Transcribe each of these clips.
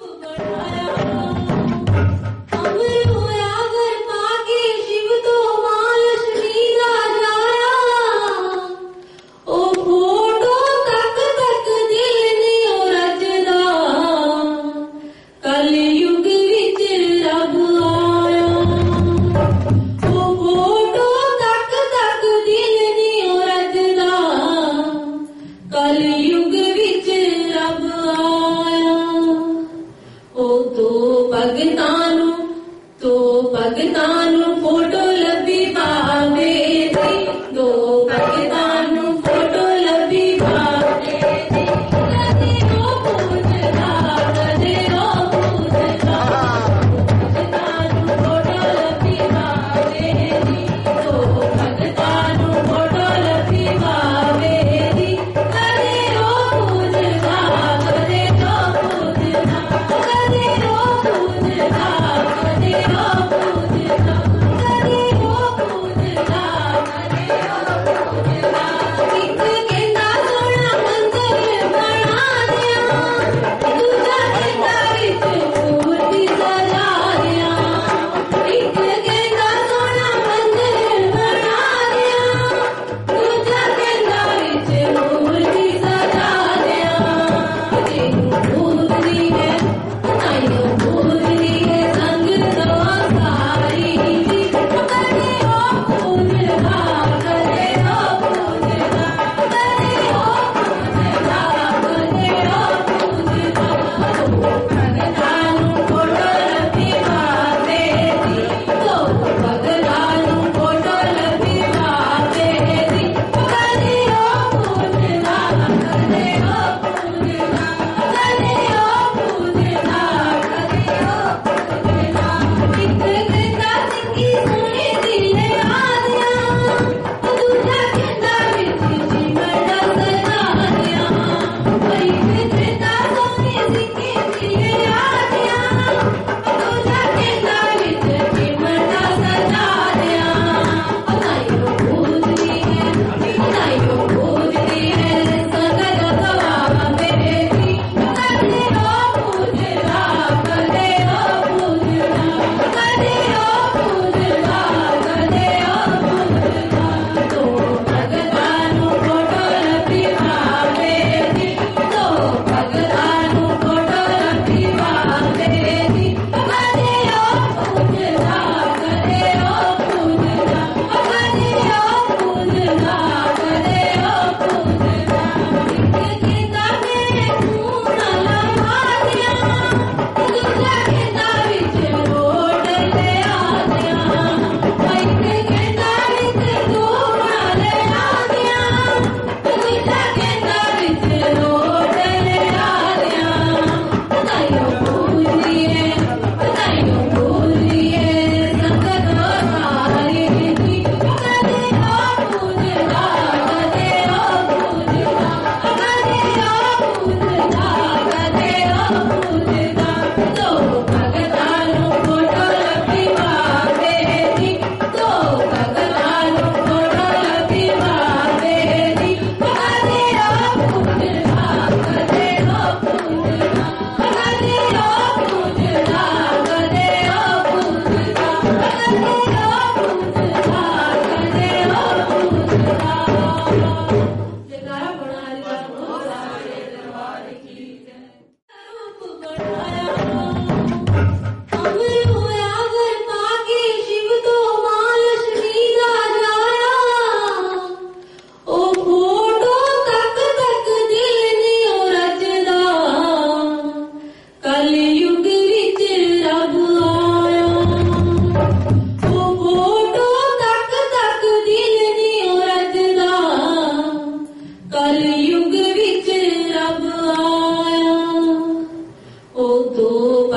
Google. भगतानु तो भगतानु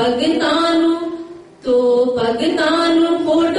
पगनानु तो पगनानु coat